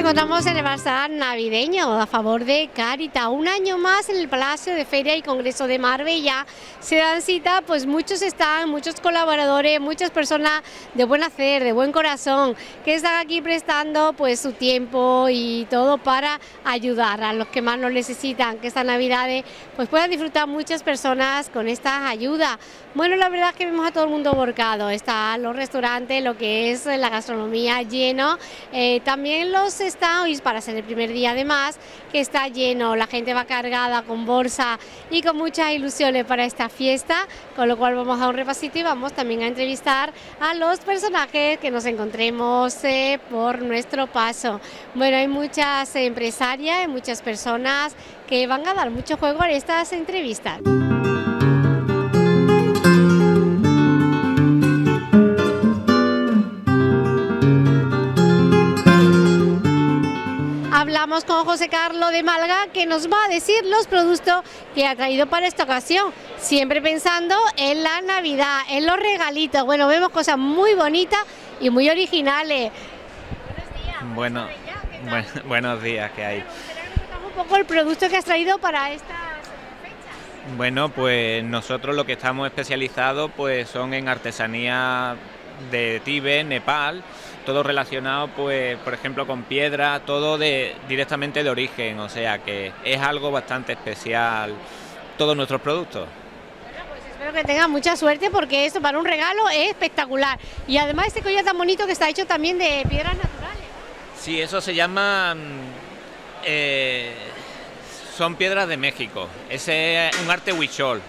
encontramos en el bazar navideño a favor de Carita. Un año más en el Palacio de Feria y Congreso de Marbella se dan cita, pues muchos están, muchos colaboradores, muchas personas de buen hacer, de buen corazón, que están aquí prestando pues su tiempo y todo para ayudar a los que más nos necesitan, que estas navidades pues puedan disfrutar muchas personas con esta ayuda. Bueno, la verdad es que vemos a todo el mundo volcado, están los restaurantes, lo que es la gastronomía lleno, eh, también los está hoy para ser el primer día además, que está lleno, la gente va cargada con bolsa y con muchas ilusiones para esta fiesta, con lo cual vamos a un repasito y vamos también a entrevistar a los personajes que nos encontremos eh, por nuestro paso. Bueno, hay muchas empresarias, hay muchas personas que van a dar mucho juego en estas entrevistas. Hablamos con José Carlos de Malga que nos va a decir los productos que ha traído para esta ocasión, siempre pensando en la Navidad, en los regalitos. Bueno, vemos cosas muy bonitas y muy originales. Buenos días. Bueno, buenos días, ¿qué hay? un poco el producto que has traído para estas fechas. Bueno, pues nosotros lo que estamos especializados pues son en artesanía de Tíbet, Nepal, todo relacionado, pues, por ejemplo, con piedra, todo de, directamente de origen, o sea que es algo bastante especial todos nuestros productos. Bueno, pues espero que tengan mucha suerte porque esto para un regalo es espectacular. Y además este collar tan bonito que está hecho también de piedras naturales. Sí, eso se llama... Eh, son piedras de México. Ese es un arte huichol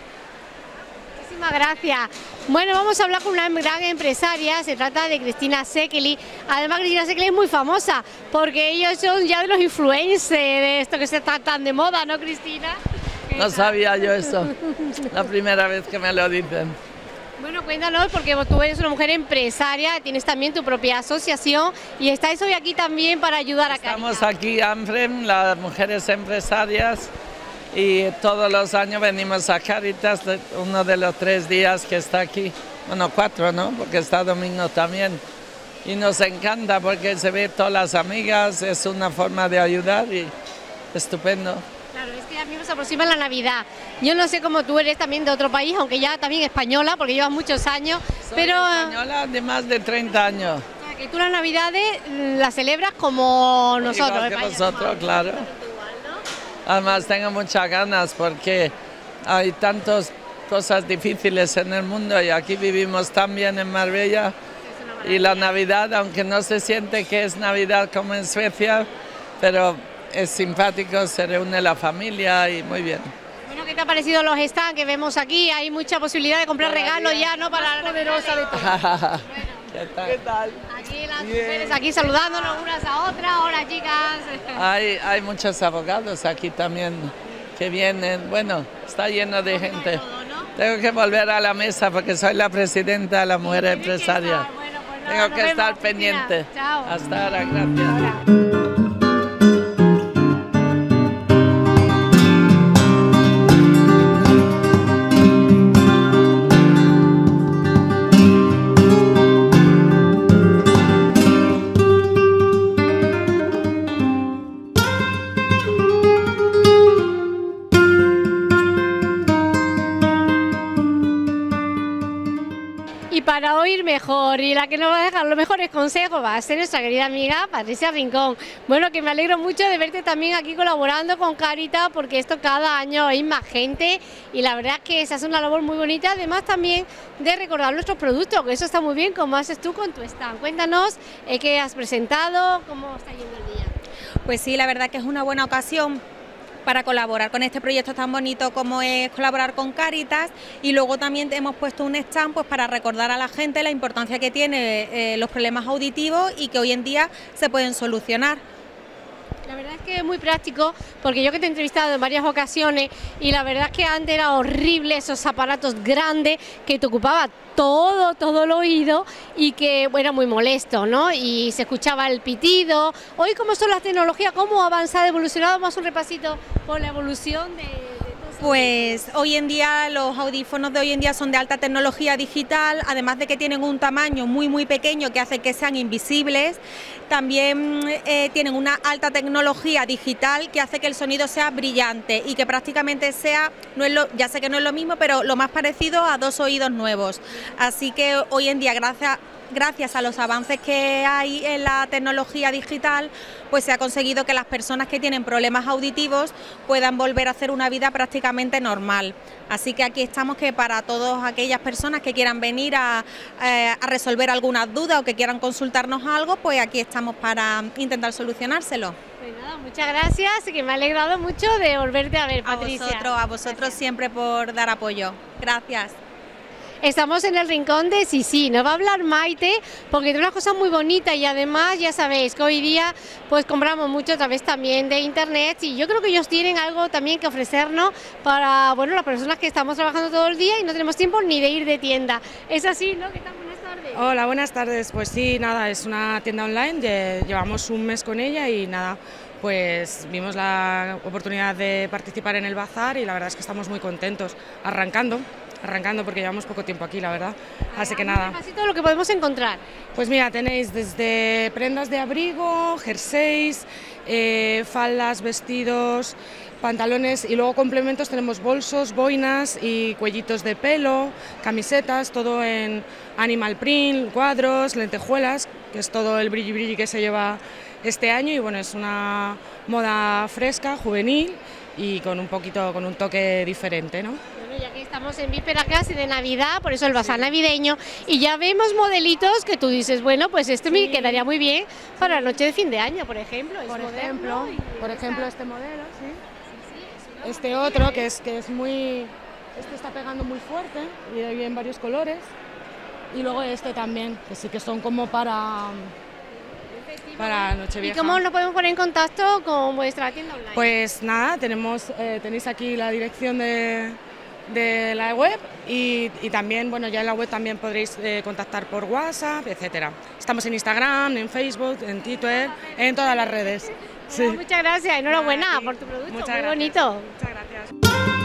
gracias. Bueno, vamos a hablar con una gran empresaria, se trata de Cristina Sekeli. Además, Cristina Sekeli es muy famosa porque ellos son ya de los influencers de esto que se está tan de moda, ¿no, Cristina? No sabía yo eso, la primera vez que me lo dicen. Bueno, cuéntanos, porque tú eres una mujer empresaria, tienes también tu propia asociación y estáis hoy aquí también para ayudar a Estamos aquí, AMFREM, las mujeres empresarias, y todos los años venimos a Caritas, uno de los tres días que está aquí, bueno, cuatro, ¿no? Porque está domingo también. Y nos encanta porque se ve todas las amigas, es una forma de ayudar y estupendo. Claro, es que a mí se aproxima la Navidad. Yo no sé cómo tú eres también de otro país, aunque ya también española, porque llevas muchos años, Soy pero... española de más de 30 años. O sea, que tú las Navidades las celebras como nosotros. Igual que nosotros, claro. Además tengo muchas ganas porque hay tantas cosas difíciles en el mundo y aquí vivimos tan bien en Marbella y la Navidad, aunque no se siente que es Navidad como en Suecia, pero es simpático, se reúne la familia y muy bien. Bueno, ¿qué te ha parecido los stands que vemos aquí? Hay mucha posibilidad de comprar regalos ya, ¿no? Para la poderosa de todo. ¿Qué tal? Aquí las mujeres aquí saludándonos unas a otras, hola chicas. Hay, hay muchos abogados aquí también que vienen, bueno, está lleno de gente. Tengo que volver a la mesa porque soy la presidenta de la mujer empresaria. Pues Tengo que estar pendiente. Hasta ahora, gracias. Para oír mejor y la que nos va a dejar los mejores consejos va a ser nuestra querida amiga Patricia Rincón. Bueno, que me alegro mucho de verte también aquí colaborando con Carita porque esto cada año hay más gente y la verdad es que se hace una labor muy bonita, además también de recordar nuestros productos, que eso está muy bien como haces tú con tu stand. Cuéntanos eh, qué has presentado, cómo está yendo el día. Pues sí, la verdad que es una buena ocasión para colaborar con este proyecto tan bonito como es colaborar con Caritas y luego también hemos puesto un stand pues para recordar a la gente la importancia que tiene eh, los problemas auditivos y que hoy en día se pueden solucionar. La verdad es que es muy práctico porque yo que te he entrevistado en varias ocasiones y la verdad es que antes era horrible esos aparatos grandes que te ocupaba todo, todo el oído y que era muy molesto, ¿no? Y se escuchaba el pitido. Hoy, ¿cómo son las tecnologías? ¿Cómo ha avanzado, evolucionado? Vamos un repasito por la evolución de, Pues hoy en día los audífonos de hoy en día son de alta tecnología digital, además de que tienen un tamaño muy muy pequeño que hace que sean invisibles, también eh, tienen una alta tecnología digital que hace que el sonido sea brillante y que prácticamente sea, no es lo, ya sé que no es lo mismo, pero lo más parecido a dos oídos nuevos. Así que hoy en día, gracias gracias a los avances que hay en la tecnología digital, pues se ha conseguido que las personas que tienen problemas auditivos puedan volver a hacer una vida prácticamente normal. Así que aquí estamos que para todas aquellas personas que quieran venir a, eh, resolver algunas dudas o que quieran consultarnos algo, pues aquí estamos para intentar solucionárselo. Pues nada, muchas gracias y que me ha alegrado mucho de volverte a ver, Patricia. A vosotros, a vosotros siempre por dar apoyo. Gracias. Estamos en el rincón de Sisi, nos va a hablar Maite porque tiene una cosa muy bonita y además ya sabéis que hoy día pues compramos mucho a través también de internet y yo creo que ellos tienen algo también que ofrecernos para bueno las personas que estamos trabajando todo el día y no tenemos tiempo ni de ir de tienda. Es así, ¿no? ¿Qué tal? Buenas tardes. Hola, buenas tardes. Pues sí, nada, es una tienda online, llevamos un mes con ella y nada, pues vimos la oportunidad de participar en el bazar y la verdad es que estamos muy contentos, arrancando arrancando porque llevamos poco tiempo aquí, la verdad. Así que nada. todo lo que podemos encontrar. Pues mira, tenéis desde prendas de abrigo, jerseys, eh, faldas, vestidos, pantalones y luego complementos tenemos bolsos, boinas y cuellitos de pelo, camisetas, todo en animal print, cuadros, lentejuelas, que es todo el brilli brilli que se lleva este año y bueno, es una moda fresca, juvenil y con un poquito, con un toque diferente, ¿no? Y aquí estamos en víspera casi de Navidad, por eso el bazar navideño, y ya vemos modelitos que tú dices, bueno, pues este me quedaría muy bien para la noche de fin de año, por ejemplo. Por ejemplo, por ejemplo este modelo, sí. Este otro que es que es muy, este está pegando muy fuerte y hay en varios colores, y luego este también, que sí que son como para para Nochevieja. ¿Y cómo nos podemos poner en contacto con vuestra tienda online? Pues nada, tenemos, eh, tenéis aquí la dirección de, de la web y, también, bueno, ya en la web también podréis eh, contactar por WhatsApp, etcétera. Estamos en Instagram, en Facebook, en Twitter, en todas las redes. muchas gracias, enhorabuena por tu producto, muchas muy bonito. Muchas gracias.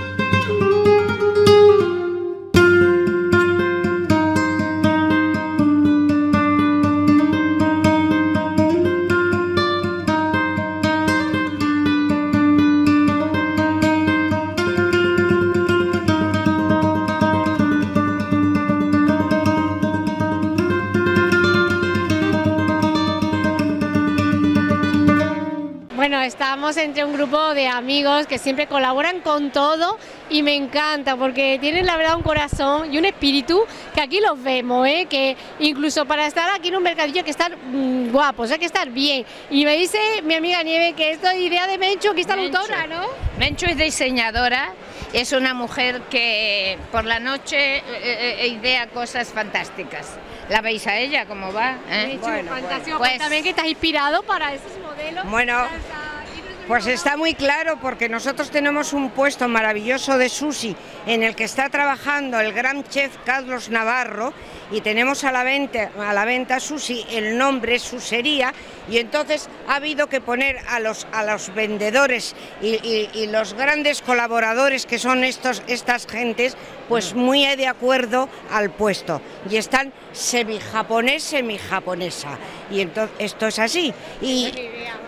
Estamos entre un grupo de amigos que siempre colaboran con todo y me encanta porque tienen la verdad un corazón y un espíritu que aquí los vemos, ¿eh? que incluso para estar aquí en un mercadillo hay que estar mm, guapos, hay que estar bien. Y me dice mi amiga Nieve que esto es idea de Mencho, que está la autora, ¿no? Mencho es diseñadora, es una mujer que por la noche eh, eh, eh, idea cosas fantásticas. ¿La veis a ella cómo va? Bueno, pues, también que estás inspirado para esos modelos. Bueno, pues está muy claro porque nosotros tenemos un puesto maravilloso de sushi en el que está trabajando el gran chef Carlos Navarro y tenemos a la venta, a la venta sushi, el nombre Susería y entonces ha habido que poner a los, a los vendedores y, los grandes colaboradores que son estos, estas gentes pues muy de acuerdo al puesto. Y están semi-japonés, semi-japonesa. Y entonces esto es así. Y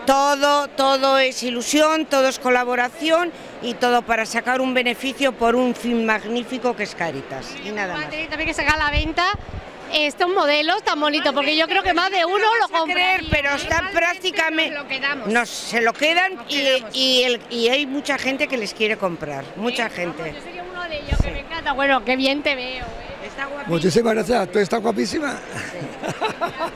todo, todo es ilusión, todo es colaboración y todo para sacar un beneficio por un fin magnífico que es Caritas y nada más. También que sacar a la venta estos modelos tan bonitos, porque yo creo que más de uno lo compra. Pero están prácticamente... Nos, se lo quedan y, y, hay mucha gente que les quiere comprar, mucha gente. yo sería uno de ellos, que me encanta. Bueno, qué bien te veo. ¿eh? Muchísimas gracias, tú estás guapísima.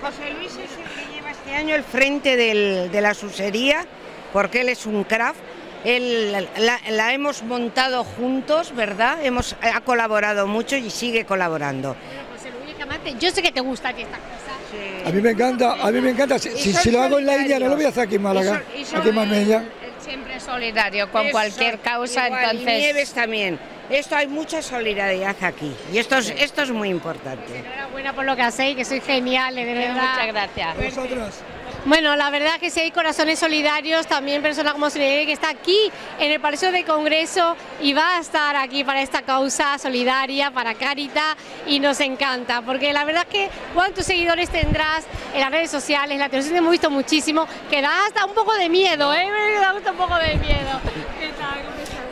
José Luis es el que lleva este año el frente de la susería, porque él es un craft él, la, hemos montado juntos, ¿verdad? Hemos, ha colaborado mucho y sigue colaborando. José Luis yo sé que te gusta aquí esta cosa. A mí me encanta, a mí me encanta. Si, lo hago en la India no lo voy a hacer aquí en Málaga, aquí en Marbella. Siempre solidario con cualquier causa, entonces... Y Nieves también. Esto hay mucha solidaridad aquí y esto es, esto es muy importante. Enhorabuena por lo que hacéis, que sois geniales, de verdad. Muchas gracias. Vosotros. Bueno, la verdad que sí hay corazones solidarios, también personas como Solidaria que está aquí en el Palacio de Congreso y va a estar aquí para esta causa solidaria, para Carita y nos encanta, porque la verdad que cuántos seguidores tendrás en las redes sociales, en la televisión hemos visto muchísimo, que da hasta un poco de miedo, ¿eh? Me da hasta un poco de miedo. ¿Qué tal?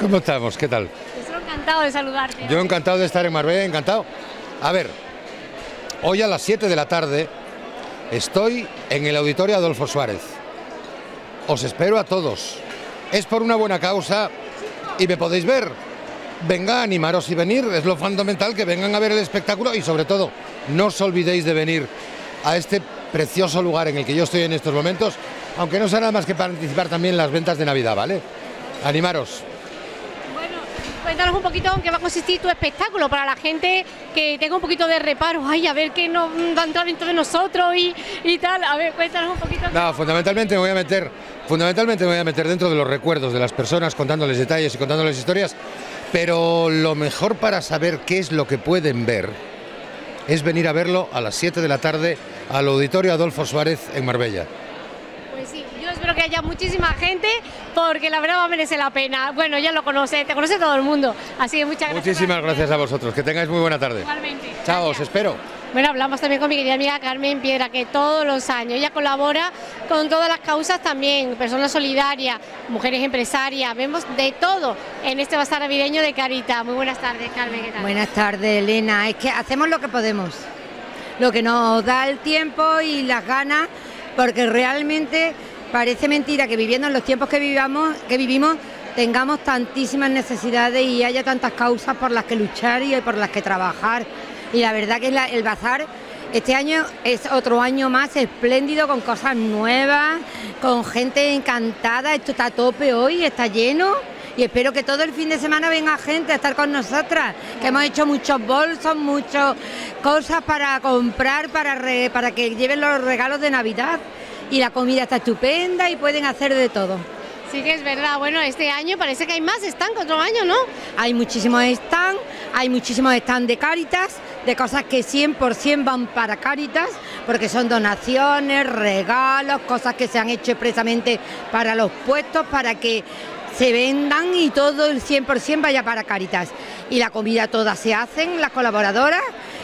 ¿Cómo estamos? ¿Qué tal? Estoy encantado de saludarte. Yo encantado de estar en Marbella, encantado. A ver, hoy a las 7 de la tarde Estoy en el Auditorio Adolfo Suárez. Os espero a todos. Es por una buena causa y me podéis ver. Venga, animaros y venir. Es lo fundamental que vengan a ver el espectáculo y sobre todo, no os olvidéis de venir a este precioso lugar en el que yo estoy en estos momentos, aunque no sea nada más que para anticipar también las ventas de Navidad, ¿vale? Animaros. Cuéntanos un poquito en qué va a consistir tu espectáculo para la gente que tenga un poquito de reparo, ay, a ver qué nos va a entrar dentro de nosotros y, y tal. A ver, cuéntanos un poquito. No, fundamentalmente me voy a meter, fundamentalmente me voy a meter dentro de los recuerdos de las personas, contándoles detalles y contándoles historias, pero lo mejor para saber qué es lo que pueden ver es venir a verlo a las 7 de la tarde al Auditorio Adolfo Suárez en Marbella espero que haya muchísima gente porque la verdad va a merecer la pena. Bueno, ya lo conoce, te conoce todo el mundo, así que muchas gracias. Muchísimas gracias a vosotros, que tengáis muy buena tarde. Igualmente. Chao, os espero. Bueno, hablamos también con mi querida amiga Carmen Piedra, que todos los años ella colabora con todas las causas también, personas solidarias, mujeres empresarias, vemos de todo en este bazar navideño de Carita. Muy buenas tardes, Carmen, ¿qué tal? Buenas tardes, Elena. Es que hacemos lo que podemos, lo que nos da el tiempo y las ganas, porque realmente Parece mentira que viviendo en los tiempos que, vivamos, que vivimos tengamos tantísimas necesidades y haya tantas causas por las que luchar y por las que trabajar. Y la verdad que el bazar este año es otro año más espléndido, con cosas nuevas, con gente encantada. Esto está a tope hoy, está lleno. Y espero que todo el fin de semana venga gente a estar con nosotras, que hemos hecho muchos bolsos, muchas cosas para comprar, para, para que lleven los regalos de Navidad y la comida está estupenda y pueden hacer de todo. Sí que es verdad, bueno, este año parece que hay más stand que otro año, ¿no? Hay muchísimos stand, hay muchísimos stand de Cáritas, de cosas que 100% van para Cáritas, porque son donaciones, regalos, cosas que se han hecho expresamente para los puestos, para que se vendan y todo el 100% vaya para Cáritas. Y la comida toda se hacen, las colaboradoras,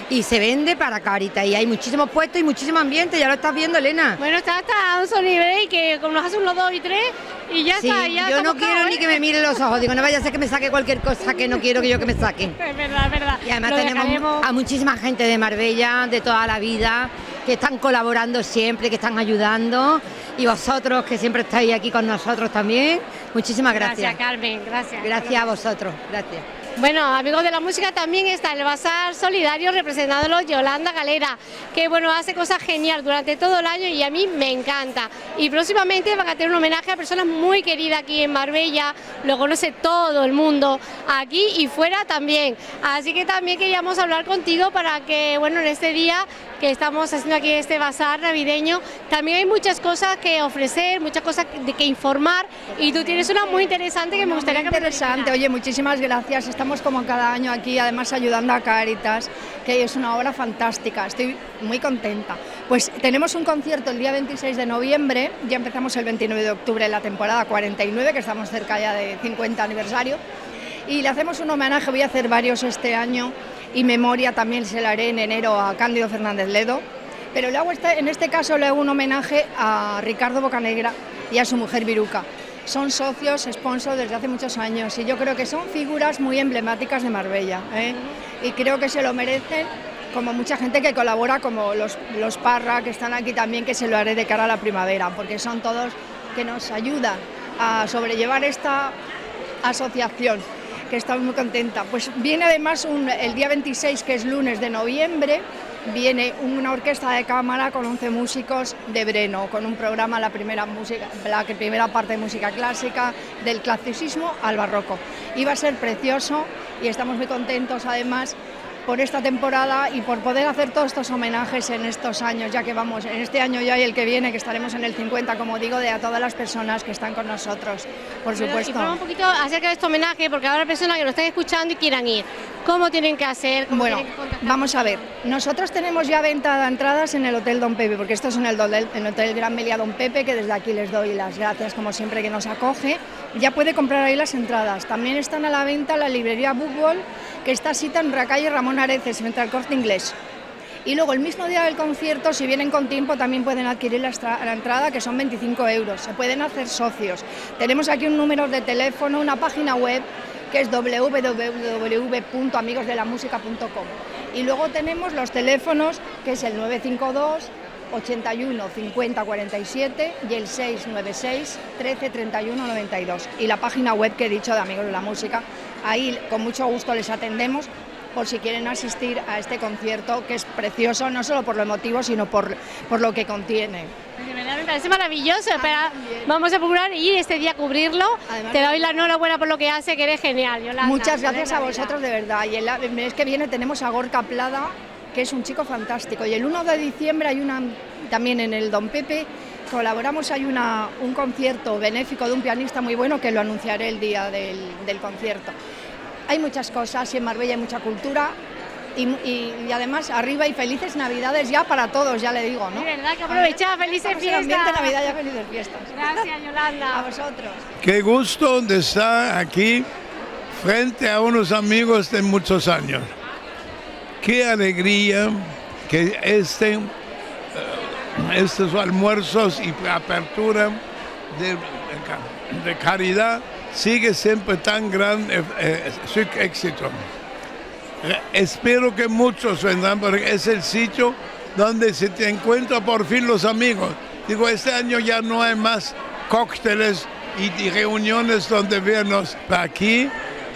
y se vende para Carita y hay muchísimos puestos y muchísimo ambiente, ya lo estás viendo Elena. Bueno, está hasta un nivel y que como nos hace unos dos y tres y ya está. Ya yo no quiero ni que me miren los ojos, digo, no vaya a ser que me saque cualquier cosa que no quiero que yo que me saquen. Es verdad, es verdad. Y además tenemos a muchísima gente de Marbella, de toda la vida, que están colaborando siempre, que están ayudando y vosotros que siempre estáis aquí con nosotros también. Muchísimas gracias. Gracias, Carmen, gracias. Gracias a vosotros, gracias. Bueno, amigos de la música, también está el Bazar Solidario representándolo Yolanda Galera, que bueno, hace cosas genial durante todo el año y a mí me encanta. Y próximamente van a tener un homenaje a personas muy queridas aquí en Marbella, lo conoce todo el mundo, aquí y fuera también. Así que también queríamos hablar contigo para que, bueno, en este día que estamos haciendo aquí este bazar navideño, también hay muchas cosas que ofrecer, muchas cosas de que informar y tú tienes una muy interesante que me gustaría que interesante, oye, muchísimas gracias. Estamos como cada año aquí, además ayudando a Caritas, que es una obra fantástica. Estoy muy contenta. Pues tenemos un concierto el día 26 de noviembre, ya empezamos el 29 de octubre la temporada 49, que estamos cerca ya de 50 aniversario, y le hacemos un homenaje, voy a hacer varios este año y memoria también se la haré en enero a Cándido Fernández Ledo. Pero le hago este, en este caso le hago un homenaje a Ricardo Bocanegra y a su mujer Viruca. Son socios, sponsors desde hace muchos años y yo creo que son figuras muy emblemáticas de Marbella. ¿eh? Y creo que se lo merecen como mucha gente que colabora, como los, los Parra que están aquí también, que se lo haré de cara a la primavera, porque son todos que nos ayudan a sobrellevar esta asociación que estamos muy contenta. Pues viene además el día 26, que es lunes de noviembre, viene una orquesta de cámara con 11 músicos de Breno, con un programa, la primera, música, la primera parte de música clásica, del clasicismo al barroco. Y va a ser precioso y estamos muy contentos además por esta temporada y por poder hacer todos estos homenajes en estos años, ya que vamos, en este año ya y el que viene, que estaremos en el 50, como digo, de a todas las personas que están con nosotros, por supuesto. Y un poquito acerca de este homenaje, porque habrá personas que nos están escuchando y quieran ir. ¿Cómo tienen que hacer? bueno, vamos a ver. Nosotros tenemos ya venta de entradas en el Hotel Don Pepe, porque esto es en el, Hotel, en el Hotel Gran Melia Don Pepe, que desde aquí les doy las gracias, como siempre, que nos acoge. Ya puede comprar ahí las entradas. También están a la venta la librería Bookball, que está cita en la calle Ramón Areces, frente al corte inglés. Y luego el mismo día del concierto, si vienen con tiempo, también pueden adquirir la, entrada, que son 25 euros. Se pueden hacer socios. Tenemos aquí un número de teléfono, una página web que es www.amigosdelamusica.com. Y luego tenemos los teléfonos, que es el 952 81 50 47 y el 696 13 31 92. Y la página web que he dicho de Amigos de la Música, ahí con mucho gusto les atendemos por si quieren asistir a este concierto que es precioso, no solo por lo emotivo, sino por, por lo que contiene. Parece maravilloso, pero vamos a procurar ir este día a cubrirlo. Te doy la enhorabuena por lo que hace, que eres genial, Yolanda. Muchas gracias a vosotros, de verdad. Y el mes que viene tenemos a Gorka Plada, que es un chico fantástico. Y el 1 de diciembre hay una, también en el Don Pepe, colaboramos, hay una, un concierto benéfico de un pianista muy bueno que lo anunciaré el día del, del concierto. Hay muchas cosas y en Marbella hay mucha cultura y, además arriba y felices Navidades ya para todos, ya le digo, ¿no? verdad que felices fiestas. ambiente Navidad ya felices fiestas. Gracias, Yolanda. A vosotros. Qué gusto de estar aquí frente a unos amigos de muchos años. Qué alegría que estén eh, estos almuerzos y apertura de, de caridad sigue siempre tan gran eh, eh, su éxito. Espero que muchos vendrán porque es el sitio donde se te encuentran por fin los amigos. Digo, este año ya no hay más cócteles y, reuniones donde vernos. Aquí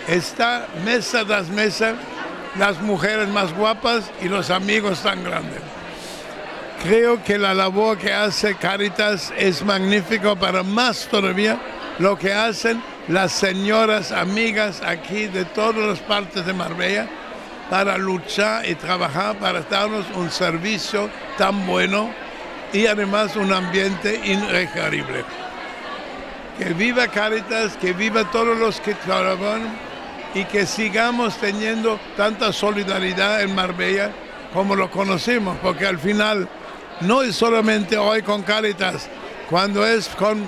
está mesa tras mesa las mujeres más guapas y los amigos tan grandes. Creo que la labor que hace Caritas es magnífico para más todavía lo que hacen las señoras amigas aquí de todas las partes de Marbella para luchar y trabajar para darnos un servicio tan bueno y además un ambiente irregularable. Que viva Caritas, que viva todos los que trabajan y que sigamos teniendo tanta solidaridad en Marbella como lo conocemos, porque al final no es solamente hoy con Caritas, cuando es con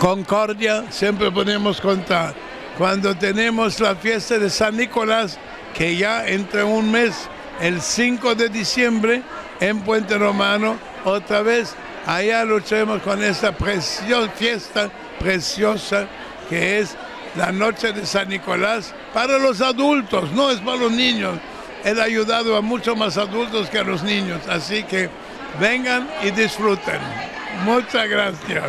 Concordia siempre podemos contar. Cuando tenemos la fiesta de San Nicolás, que ya entre un mes, el 5 de diciembre, en Puente Romano, otra vez allá lucharemos con esta preciosa fiesta preciosa que es la noche de San Nicolás para los adultos, no es para los niños. Él ha ayudado a muchos más adultos que a los niños, así que vengan y disfruten. Muchas gracias.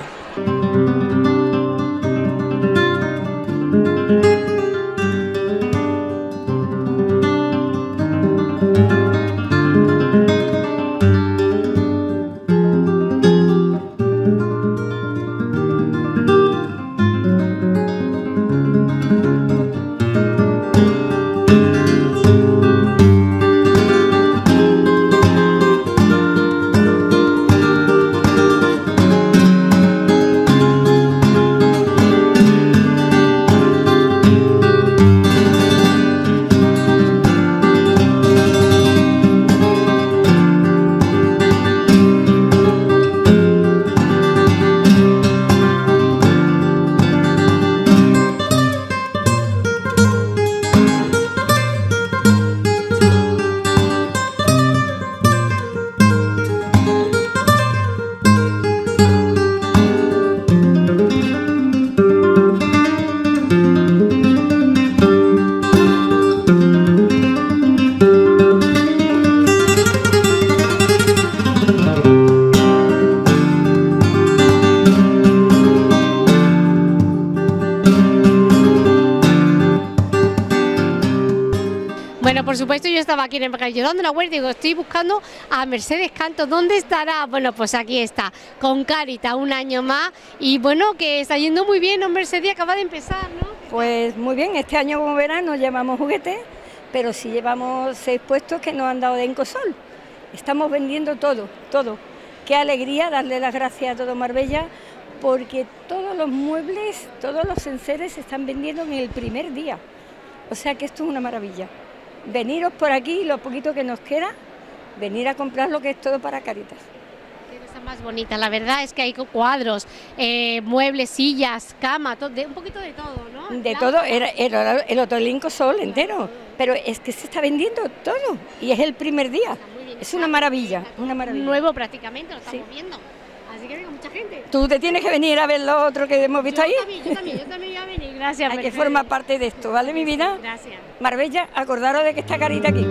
Aquí en el dando la vuelta y digo, estoy buscando a Mercedes Canto, ¿dónde estará? Bueno, pues aquí está, con Carita, un año más, y bueno, que está yendo muy bien, ¿no, Mercedes? Acaba de empezar, ¿no? Pues muy bien, este año como verán nos llevamos juguetes, pero sí llevamos seis puestos que nos han dado de Encosol. Estamos vendiendo todo, todo. Qué alegría darle las gracias a todo Marbella porque todos los muebles, todos los enseres se están vendiendo en el primer día. O sea que esto es una maravilla. Veniros por aquí, lo poquito que nos queda, venir a comprar lo que es todo para Caritas. Qué cosa más bonita, la verdad es que hay cuadros, eh, muebles, sillas, cama, un poquito de todo, ¿no? De todo, era, el Hotel Sol entero, pero es que se está vendiendo todo y es el primer día. Es una maravilla, una maravilla. Nuevo prácticamente, lo estamos viendo. Así que venga mucha gente. Tú te tienes que venir a ver lo otro que hemos visto ahí. yo También, yo también, voy a venir, gracias. Hay que formar parte de esto, ¿vale, mi vida? Gracias. Marbella, acordaros de que está carita aquí.